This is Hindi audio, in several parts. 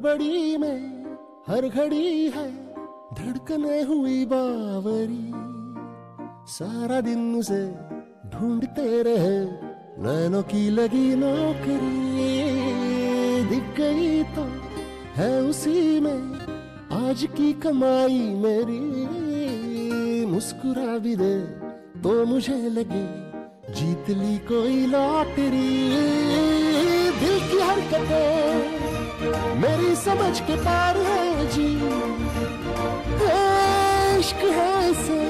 हड़बड़ी में हर घड़ी है, धड़कने हुई बावरी। सारा दिन उसे ढूंढते रहे, नैनों की लगी नौकरी। दिख गई तो है उसी में, आज की कमाई मेरी। मुस्कुरा भी दे तो मुझे लगे, जीत ली कोई लॉटरी। दिल की हरकतें मेरी समझ के पार है जी। इश्क है से,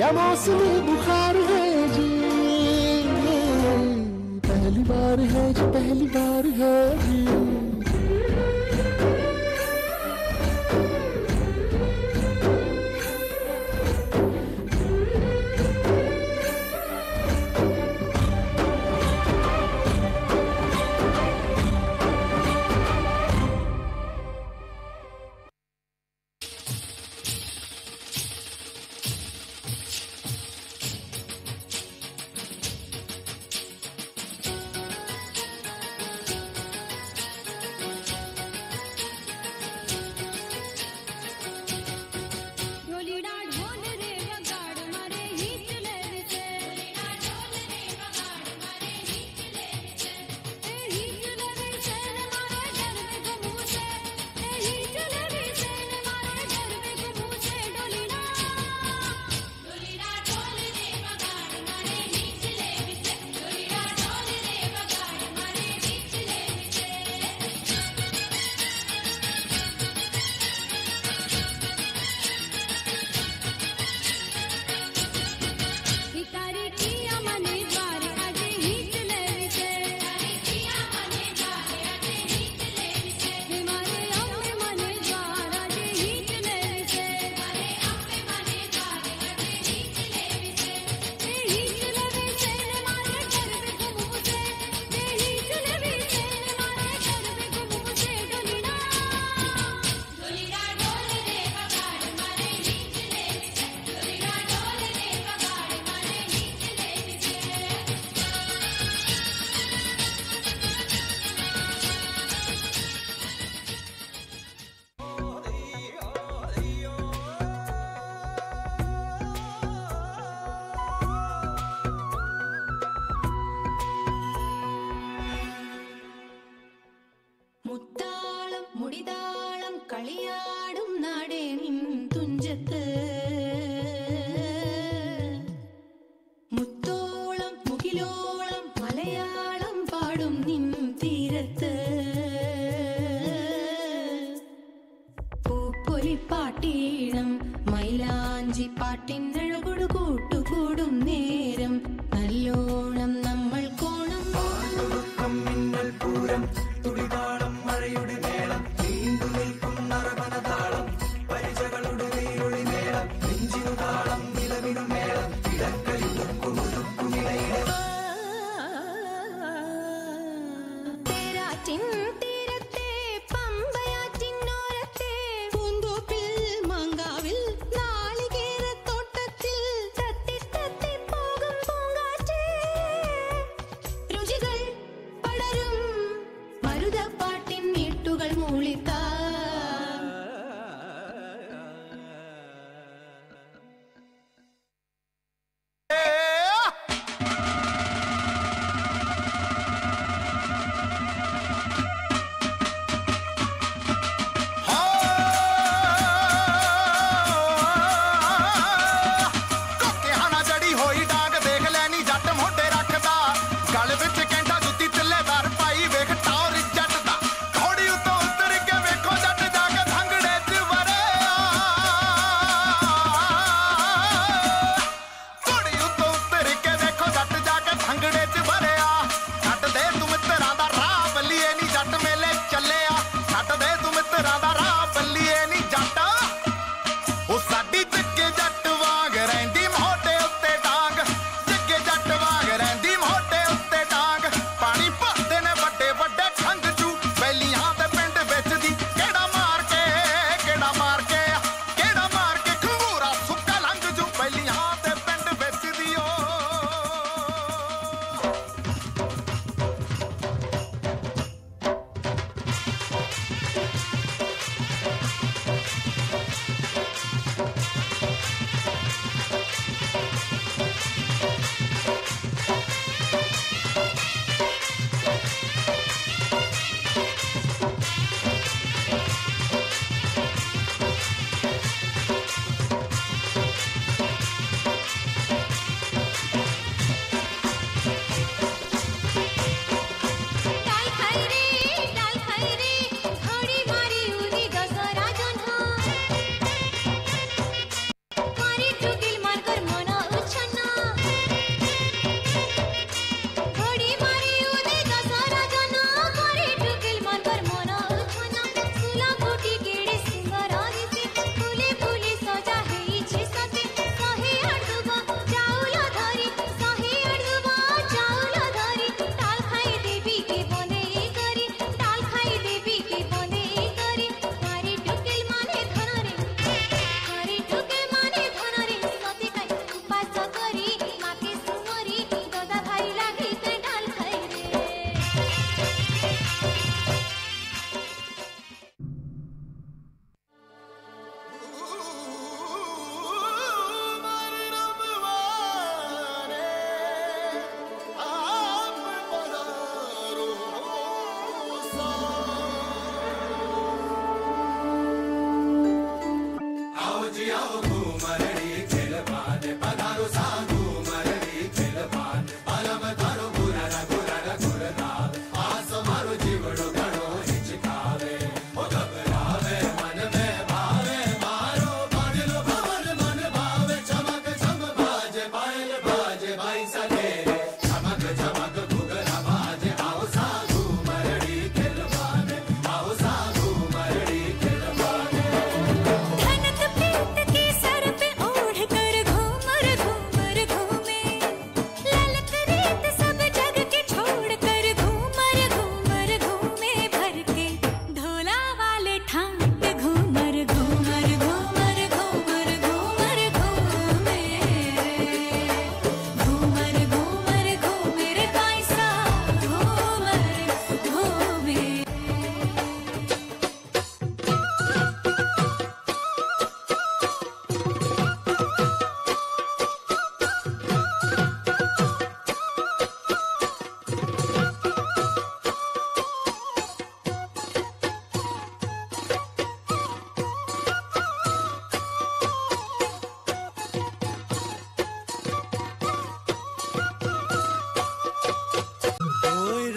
या मौसमी बुखार है जी। पहली बार है जी, पहली बार है जी। പാട്ടിനഴകൊടു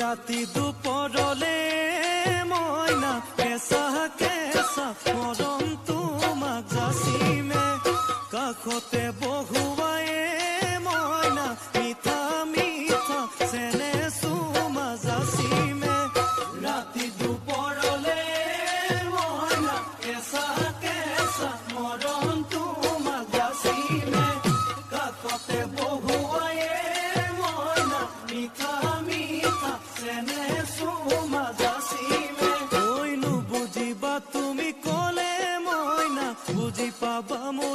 ৰাতি দুপৰলে মইনা কেঁচা কেঁচা মৰম তোমাক যাচিমে কাষতে বহুৱাই মইনা মিঠা মিঠা চেনে চুমা যাচিমে ৰাতি দুপৰলে মইনা কেঁচা কেঁচা মৰম তোমাক যাচিমে কাষতে বহুৱাই মইনা মিঠা বুজি পাবা মোৰ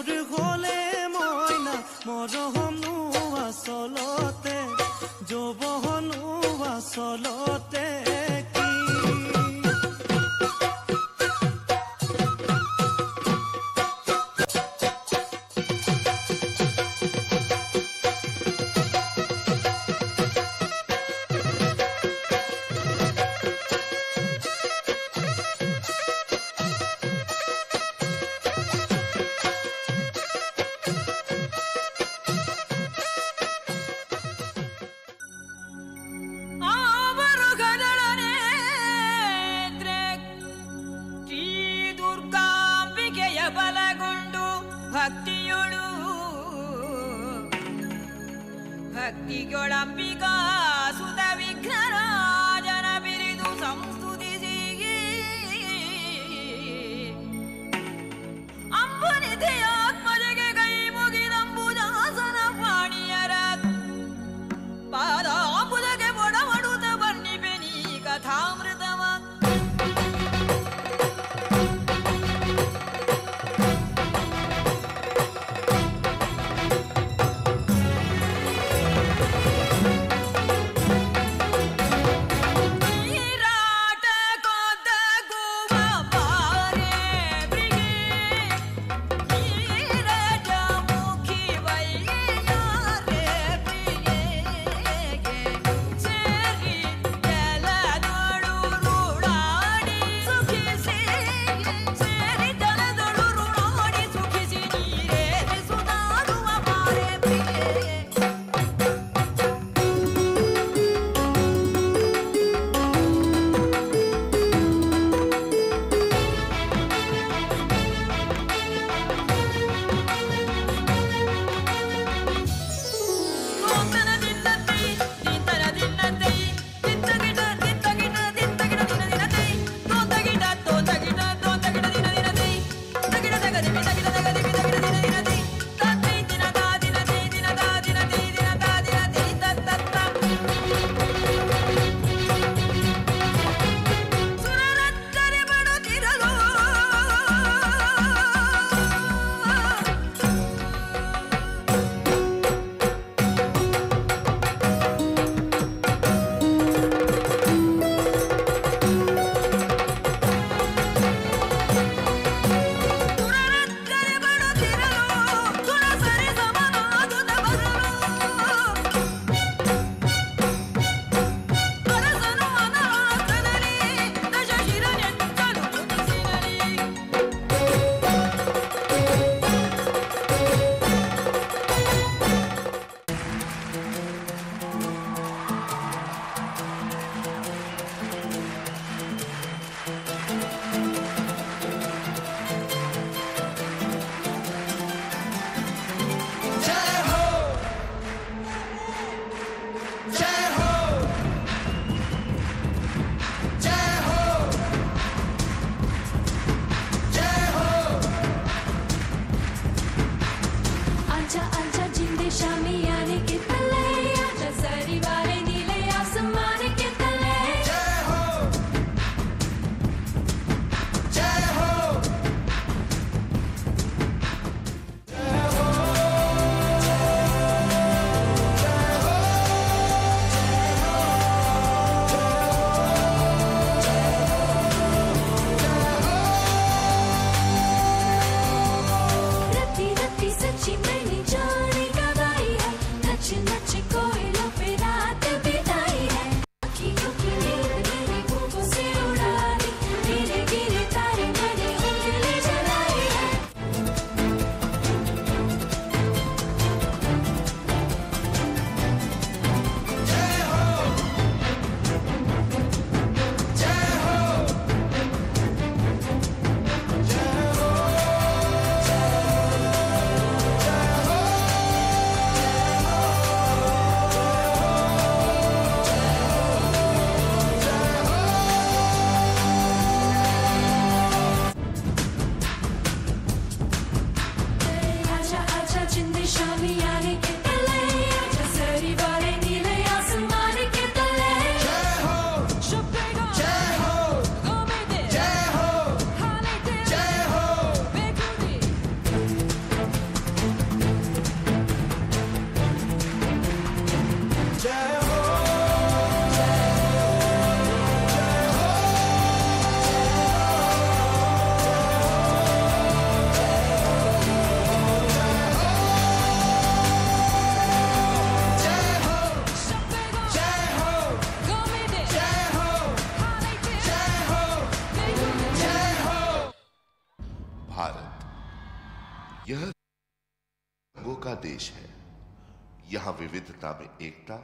विविधता में एकता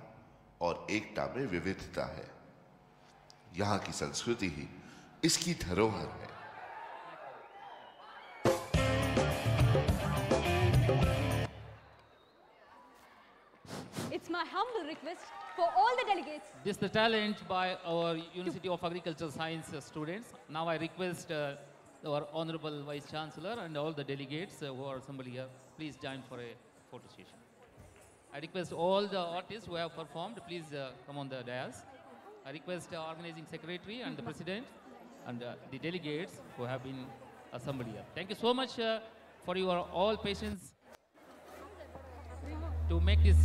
और एकता में विविधता है यहाँ की संस्कृति ही इसकी धरोहर है It's my humble request for all the delegates This is the talent by our University of Agricultural Science uh, students. Now I request uh, our Honorable Vice Chancellor and all the delegates uh, who are assembled here, please join for a photo session. I request all the artists who have performed, please uh, come on the dais. I request uh, organizing secretary and the president and uh, the delegates who have been assembled here. Thank you so much uh, for your all patience to make this